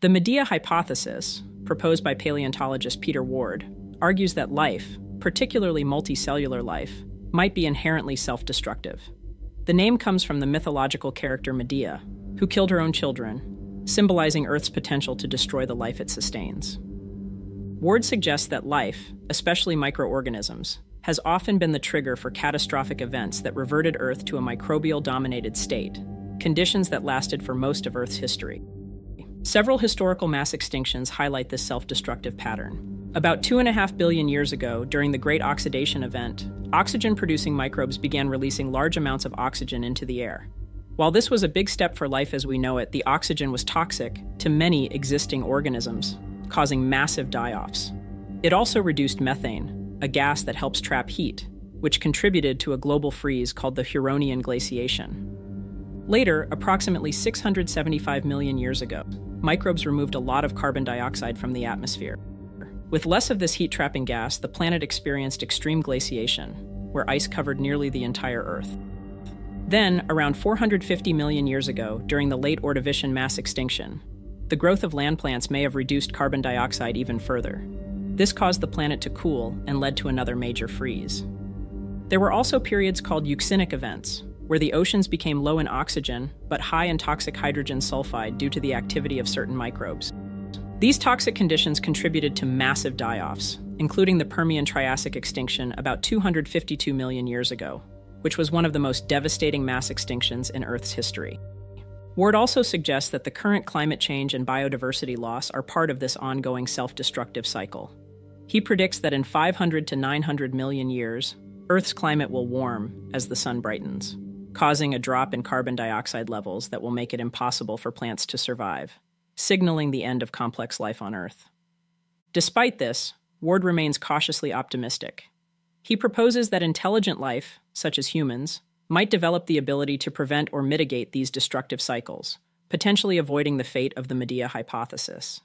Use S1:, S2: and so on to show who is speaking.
S1: The Medea hypothesis, proposed by paleontologist Peter Ward, argues that life, particularly multicellular life, might be inherently self destructive. The name comes from the mythological character Medea, who killed her own children, symbolizing Earth's potential to destroy the life it sustains. Ward suggests that life, especially microorganisms, has often been the trigger for catastrophic events that reverted Earth to a microbial dominated state, conditions that lasted for most of Earth's history. Several historical mass extinctions highlight this self destructive pattern. About 2.5 billion years ago, during the Great Oxidation Event, oxygen producing microbes began releasing large amounts of oxygen into the air. While this was a big step for life as we know it, the oxygen was toxic to many existing organisms, causing massive die offs. It also reduced methane, a gas that helps trap heat, which contributed to a global freeze called the Huronian glaciation. Later, approximately 675 million years ago, microbes removed a lot of carbon dioxide from the atmosphere. With less of this heat trapping gas, the planet experienced extreme glaciation, where ice covered nearly the entire Earth. Then, around 450 million years ago, during the late Ordovician mass extinction, the growth of land plants may have reduced carbon dioxide even further. This caused the planet to cool and led to another major freeze. There were also periods called euxinic events, where the oceans became low in oxygen but high in toxic hydrogen sulfide due to the activity of certain microbes. These toxic conditions contributed to massive die offs, including the Permian Triassic extinction about 252 million years ago, which was one of the most devastating mass extinctions in Earth's history. Ward also suggests that the current climate change and biodiversity loss are part of this ongoing self destructive cycle. He predicts that in 500 to 900 million years, Earth's climate will warm as the sun brightens causing a drop in carbon dioxide levels that will make it impossible for plants to survive, signaling the end of complex life on Earth. Despite this, Ward remains cautiously optimistic. He proposes that intelligent life, such as humans, might develop the ability to prevent or mitigate these destructive cycles, potentially avoiding the fate of the Medea hypothesis.